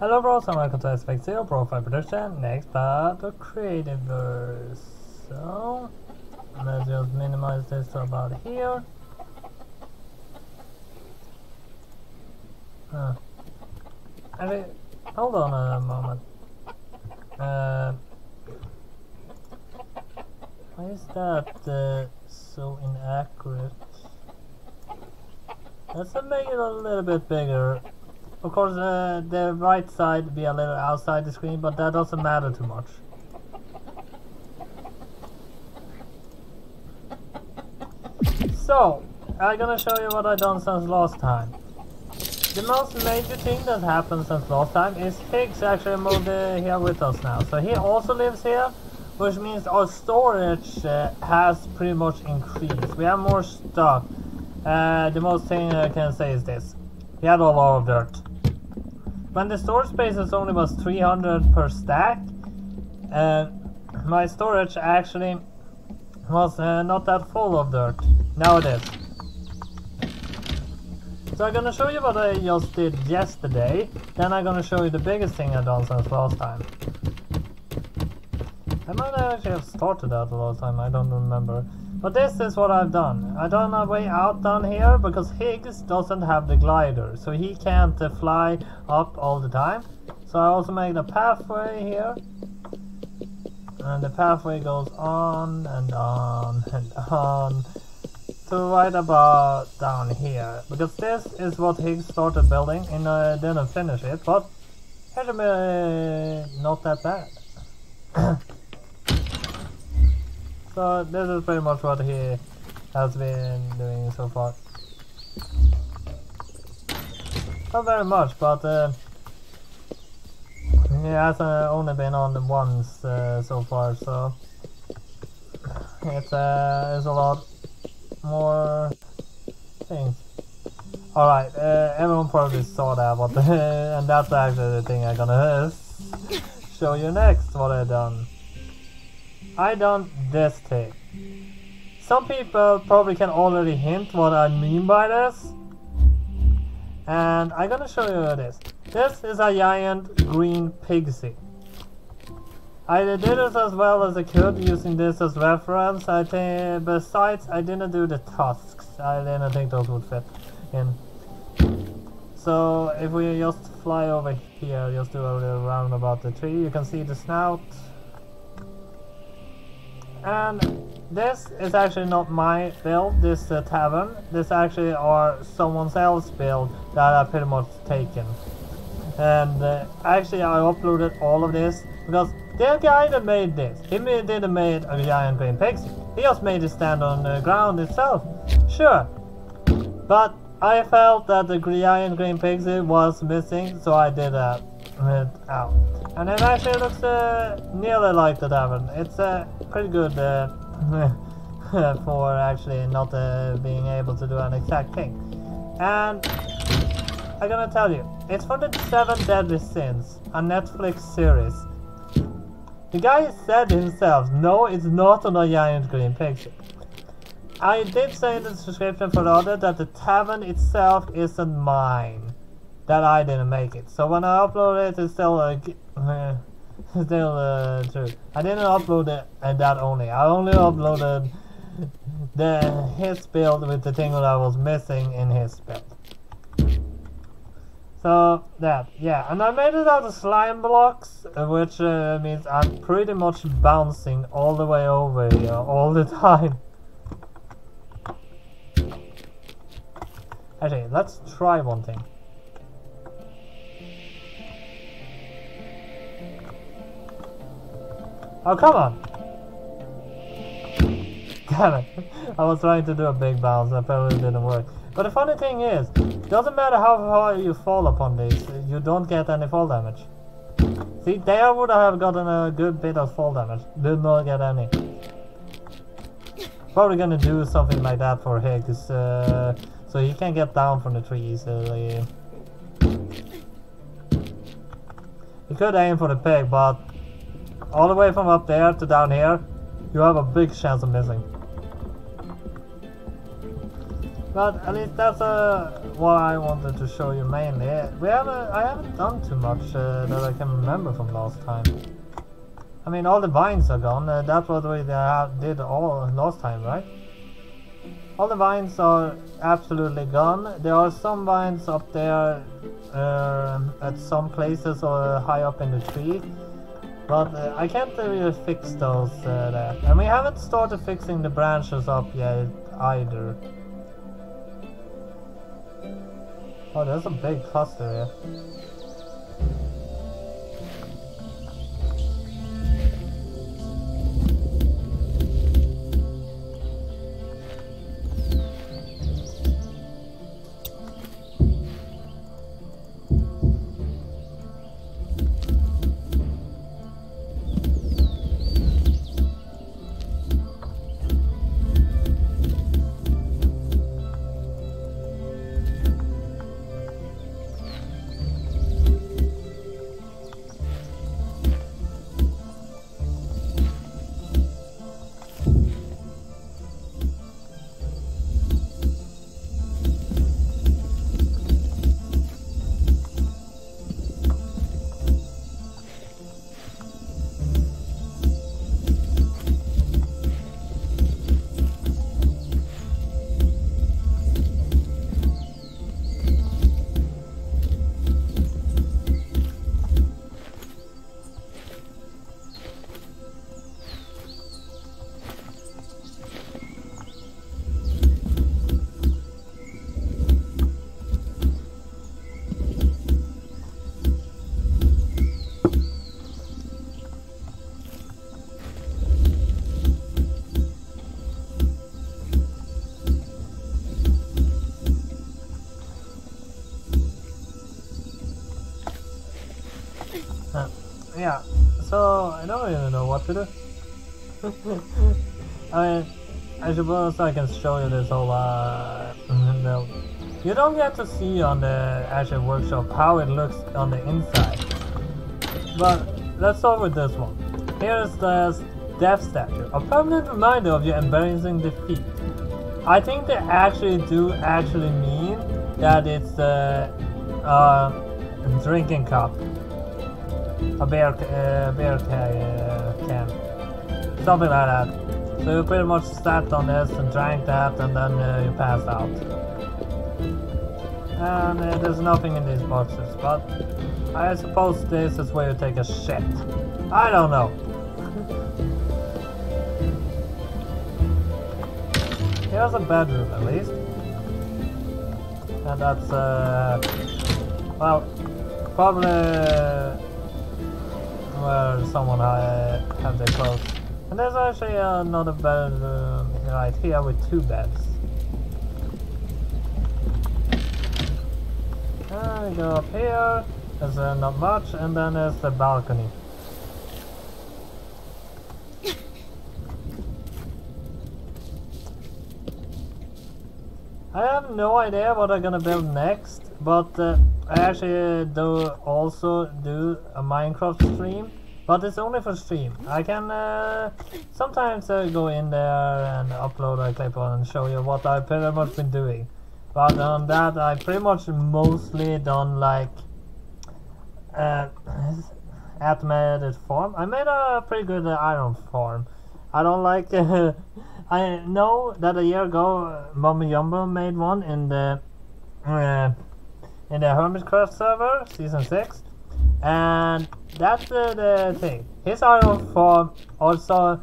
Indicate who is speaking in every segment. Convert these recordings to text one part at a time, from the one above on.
Speaker 1: Hello bros and welcome to Aspect Zero BroFive Production, next part of Creativerse. So, let's just minimize this to about here. Huh. Actually, hold on a moment. Uh, why is that uh, so inaccurate? Let's make it a little bit bigger. Of course, uh, the right side be a little outside the screen, but that doesn't matter too much. So, I'm gonna show you what i done since last time. The most major thing that happened since last time is Higgs actually moved uh, here with us now. So he also lives here, which means our storage uh, has pretty much increased. We have more stuff. Uh, the most thing I can say is this. He had a lot of dirt. When the storage space is only was 300 per stack, uh, my storage actually was uh, not that full of dirt. Now it is. So I'm gonna show you what I just did yesterday, then I'm gonna show you the biggest thing I've done since last time. I might actually have started that last time, I don't remember. But this is what I've done. I've done a way out down here because Higgs doesn't have the glider, so he can't uh, fly up all the time. So I also made a pathway here. And the pathway goes on and on and on to right about down here. Because this is what Higgs started building and uh, didn't finish it, but uh, not that bad. So this is pretty much what he has been doing so far. Not very much, but uh, he has uh, only been on once uh, so far, so it's, uh, it's a lot more things. Alright, uh, everyone probably saw that, but and that's actually the thing I'm gonna show you next what I've done. I done this thing. Some people probably can already hint what I mean by this. And I'm gonna show you this. This is a giant green pixie. I did this as well as I could using this as reference. I think besides I didn't do the tusks. I didn't think those would fit in. So if we just fly over here, just do a little round about the tree, you can see the snout and this is actually not my build, this uh, tavern. This actually are someone else's build that I pretty much taken. And uh, actually I uploaded all of this because the guy that made this, he didn't made a giant green pixie. He just made it stand on the ground itself. Sure. But I felt that the giant green pixie was missing, so I did that out. And it actually looks uh, nearly like the tavern. It's uh, pretty good uh, for actually not uh, being able to do an exact thing. And I'm gonna tell you, it's for the Seven Deadly Sins, a Netflix series. The guy said himself, no, it's not on a giant green picture. I did say in the description for the other that the tavern itself isn't mine. That I didn't make it. So when I upload it, it's still uh, still uh, true. I didn't upload it and that only. I only uploaded the his build with the thing that I was missing in his build. So that, yeah, and I made it out of slime blocks, uh, which uh, means I'm pretty much bouncing all the way over here all the time. Actually, let's try one thing. Oh, come on! Damn it. I was trying to do a big bounce, apparently it didn't work. But the funny thing is, doesn't matter how far you fall upon this, you don't get any fall damage. See, there would have gotten a good bit of fall damage. Did not get any. Probably gonna do something like that for Higgs, uh, so he can get down from the tree easily. He could aim for the pig, but all the way from up there to down here, you have a big chance of missing. But at least that's uh, what I wanted to show you mainly. We haven't, I haven't done too much uh, that I can remember from last time. I mean, all the vines are gone. Uh, that's what we uh, did all last time, right? All the vines are absolutely gone. There are some vines up there uh, at some places or high up in the tree. But uh, I can't really fix those uh, there. And we haven't started fixing the branches up yet either. Oh, there's a big cluster here. I mean, I suppose I can show you this whole uh. You don't get to see on the actual workshop how it looks on the inside. But let's start with this one. Here's the death statue, a permanent reminder of your embarrassing defeat. I think they actually do actually mean that it's the uh, drinking cup a bear, uh, bear can. Something like that. So you pretty much sat on this and drank that and then uh, you passed out. And uh, there's nothing in these boxes, but I suppose this is where you take a shit. I don't know. Here's a bedroom at least. And that's, uh, well, probably where someone uh, have their clothes. And there's actually another bedroom right here with two beds. And go up here, there's uh, not much, and then there's the balcony. I have no idea what I'm gonna build next, but uh, I actually do also do a Minecraft stream, but it's only for stream. I can uh, sometimes uh, go in there and upload a clip and show you what I've pretty much been doing. But on that, I pretty much mostly done like uh, automated farm. I made a pretty good iron farm. I don't like. I know that a year ago, Mumbo Jumbo made one in the. In the Hermitcraft server, season 6. And that's the, the thing. His iron form also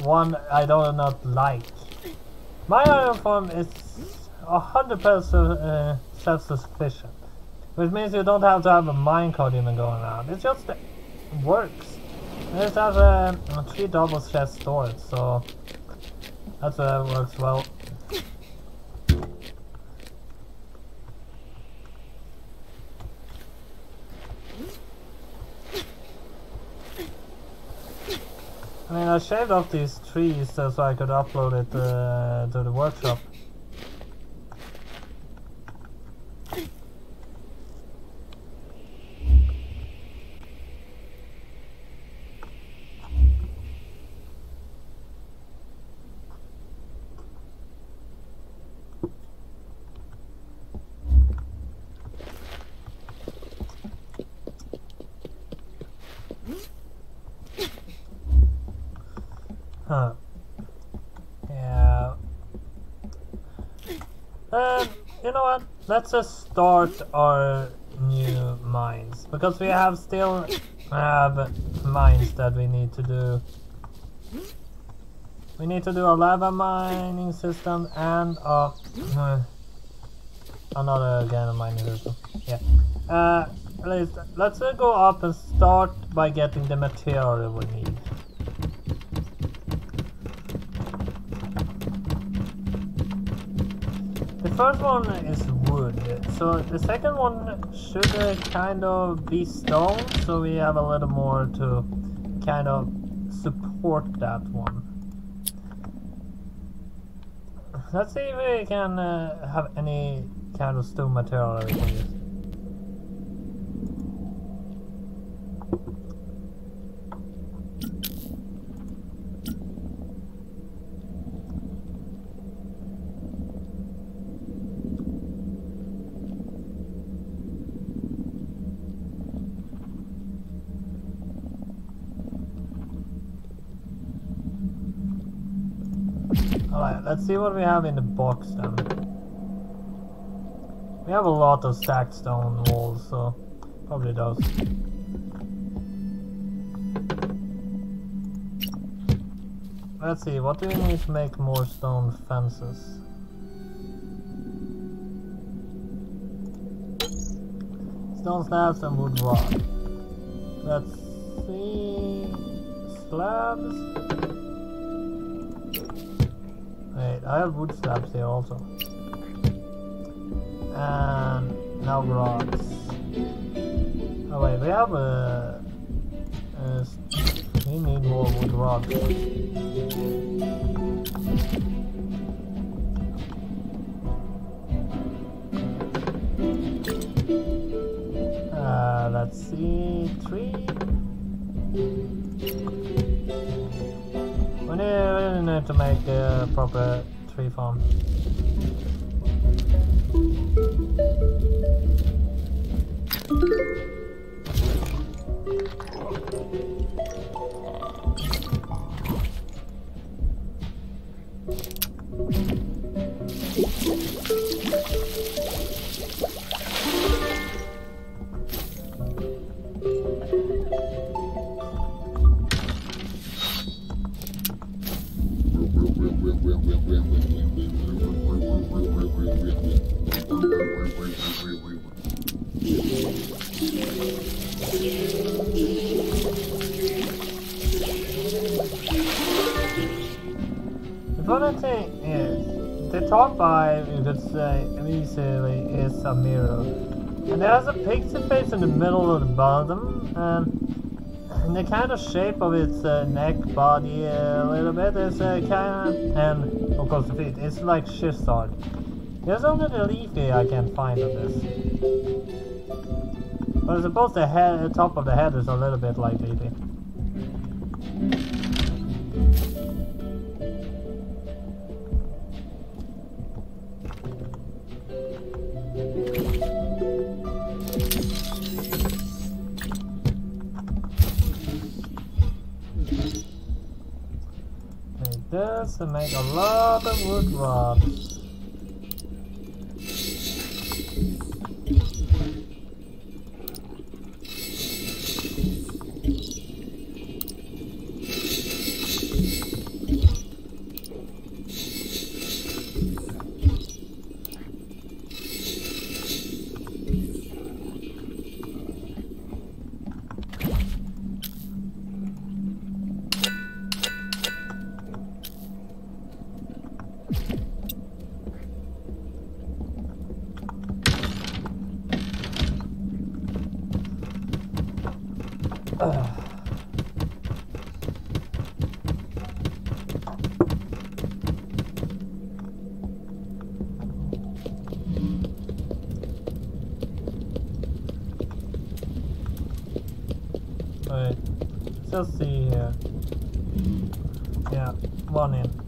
Speaker 1: one I do not like. My iron form is 100% uh, self-sufficient. Which means you don't have to have a minecart even going around. It just works. It has three double chest storage, so that uh, works well. I shaved off these trees so I could upload it uh, to the workshop. Huh. Yeah. Um, you know what? Let's just start our new mines because we have still have mines that we need to do. We need to do a lava mining system and a uh, another again mining system. Yeah. Uh, let's let's go up and start by getting the material we need. First one is wood, so the second one should uh, kind of be stone, so we have a little more to kind of support that one. Let's see if we can uh, have any kind of stone material Alright, let's see what we have in the box then. We have a lot of stacked stone walls, so probably those. Let's see, what do we need to make more stone fences? Stone slabs and wood rod. Let's see... Slabs? Wait, I have wood slabs here also. And now rods. Oh wait, we have a... a we need more wood rods. Uh, let's see, three. Need, we need to make a proper tree farm. The funny thing is, the top 5, you could say, easily is a mirror. And has a pixie face in the middle of the bottom, and the kind of shape of its uh, neck, body uh, a little bit is uh, kind of, and of course the feet, it's like Shizard. There's only the leafy I can find of this. But I suppose the head, the top of the head is a little bit like leafy. To make a lot of wood rods. Just see here. Yeah, one in.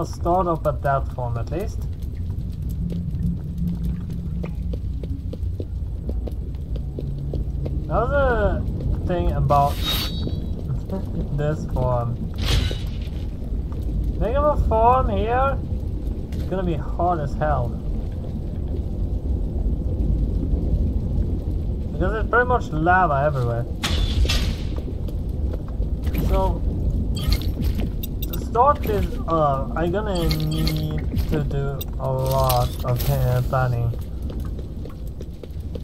Speaker 1: A startup at that form at least. Another thing about this farm. Making a here is gonna be hard as hell. Because it's pretty much lava everywhere. So to start this up, I'm gonna need to do a lot of uh, planning.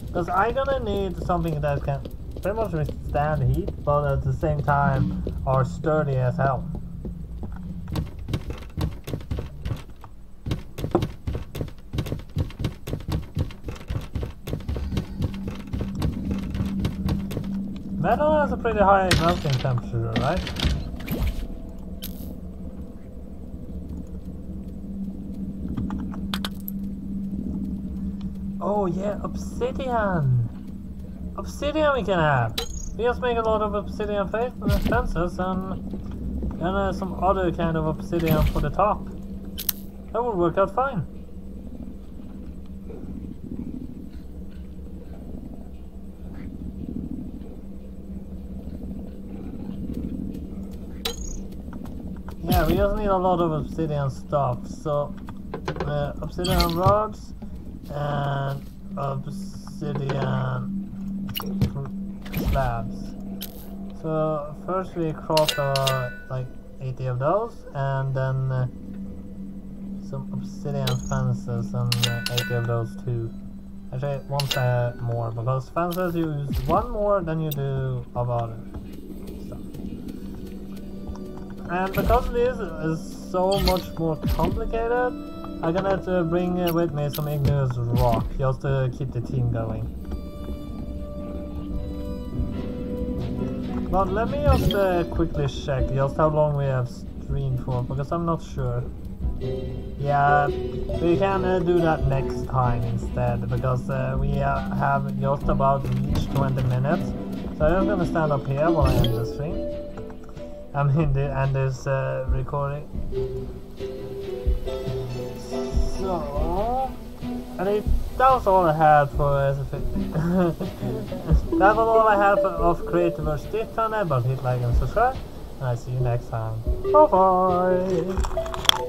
Speaker 1: Because I'm gonna need something that can pretty much withstand heat, but at the same time are sturdy as hell. Metal has a pretty high melting temperature, right? Oh yeah, obsidian! Obsidian we can have! We just make a lot of obsidian for the fences and, and uh, some other kind of obsidian for the top. That would work out fine. Yeah, we just need a lot of obsidian stuff, so uh, obsidian rods and obsidian slabs. So first we craft uh, like 80 of those and then uh, some obsidian fences and uh, 80 of those too. Actually, one uh, more because fences use one more than you do of other stuff. And because this is so much more complicated, I'm gonna to bring uh, with me some igneous rock just to keep the team going. But let me just uh, quickly check just how long we have streamed for because I'm not sure. Yeah, we can uh, do that next time instead because uh, we uh, have just about reached 20 minutes. So I'm gonna stand up here while I end the stream. I mean, the end this uh, recording. So, I think that was all I had for SFP. that was all I had for, of Creative Stick Tunnel, but hit like and subscribe. And I see you next time. Bye bye!